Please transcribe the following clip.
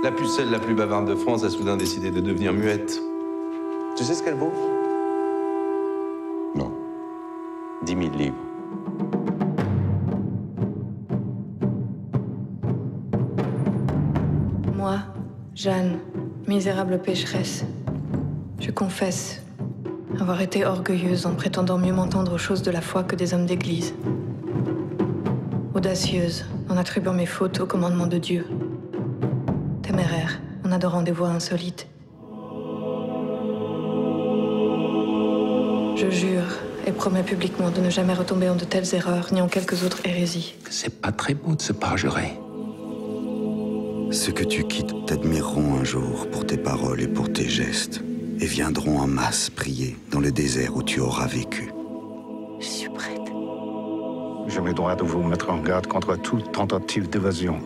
La pucelle la plus bavarde de France a soudain décidé de devenir muette. Tu sais ce qu'elle vaut? Non. 10 000 livres. Moi, Jeanne, misérable pécheresse, je confesse avoir été orgueilleuse en prétendant mieux m'entendre aux choses de la foi que des hommes d'église. Audacieuse en attribuant mes fautes au commandement de Dieu. Téméraire en adorant des voix insolites. Je jure et promets publiquement de ne jamais retomber en de telles erreurs ni en quelques autres hérésies. C'est pas très beau de se parjurer. Ceux que tu quittes t'admireront un jour pour tes paroles et pour tes gestes, et viendront en masse prier dans le désert où tu auras vécu. Je suis prête. J'ai le droit de vous mettre en garde contre toute tentative d'évasion.